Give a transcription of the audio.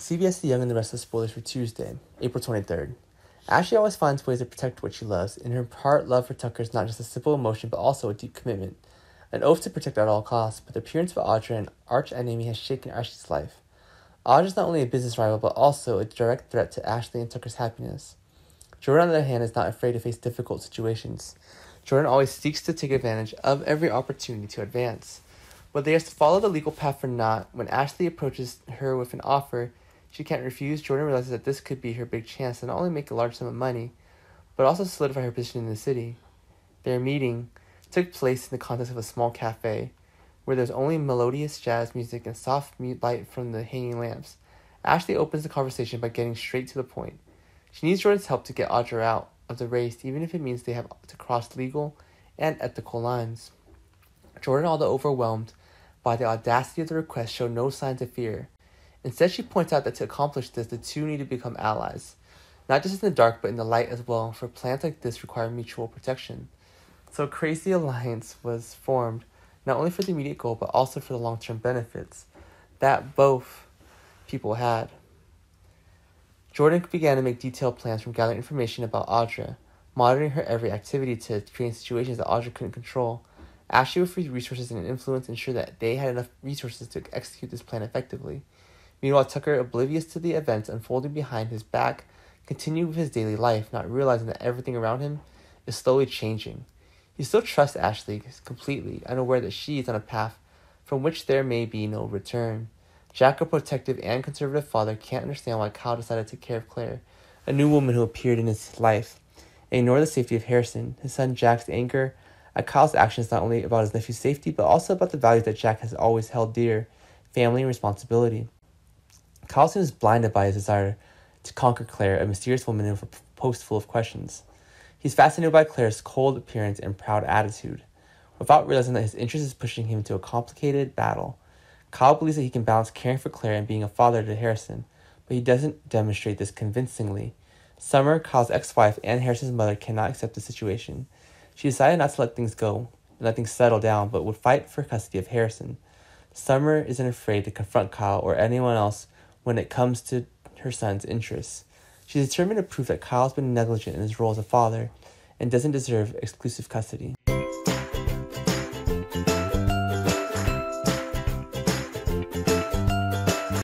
CBS The Young and the Restless spoilers for Tuesday, April 23rd. Ashley always finds ways to protect what she loves, and her part love for Tucker is not just a simple emotion but also a deep commitment. An oath to protect at all costs, but the appearance of Audra, an arch enemy, has shaken Ashley's life. Audra is not only a business rival but also a direct threat to Ashley and Tucker's happiness. Jordan, on the other hand, is not afraid to face difficult situations. Jordan always seeks to take advantage of every opportunity to advance. Whether he has to follow the legal path or not, when Ashley approaches her with an offer she can't refuse, Jordan realizes that this could be her big chance to not only make a large sum of money, but also solidify her position in the city. Their meeting took place in the context of a small cafe, where there's only melodious jazz music and soft mute light from the hanging lamps. Ashley opens the conversation by getting straight to the point. She needs Jordan's help to get Audra out of the race, even if it means they have to cross legal and ethical lines. Jordan, although overwhelmed by the audacity of the request, showed no signs of fear. Instead, she points out that to accomplish this, the two need to become allies, not just in the dark, but in the light as well, for plans like this require mutual protection. So, a crazy alliance was formed, not only for the immediate goal, but also for the long term benefits that both people had. Jordan began to make detailed plans from gathering information about Audra, monitoring her every activity to create situations that Audra couldn't control. Ashley would free resources and influence ensure that they had enough resources to execute this plan effectively. Meanwhile, Tucker, oblivious to the events unfolding behind his back, continued with his daily life, not realizing that everything around him is slowly changing. He still trusts Ashley completely, unaware that she is on a path from which there may be no return. Jack, a protective and conservative father, can't understand why Kyle decided to take care of Claire, a new woman who appeared in his life, and ignore the safety of Harrison. His son Jack's anger at Kyle's actions not only about his nephew's safety, but also about the values that Jack has always held dear family and responsibility. Carlson is blinded by his desire to conquer Claire, a mysterious woman in a post full of questions. He's fascinated by Claire's cold appearance and proud attitude, without realizing that his interest is pushing him into a complicated battle. Kyle believes that he can balance caring for Claire and being a father to Harrison, but he doesn't demonstrate this convincingly. Summer, Kyle's ex wife, and Harrison's mother cannot accept the situation. She decided not to let things go and let things settle down, but would fight for custody of Harrison. Summer isn't afraid to confront Kyle or anyone else when it comes to her son's interests. She's determined to prove that Kyle's been negligent in his role as a father and doesn't deserve exclusive custody.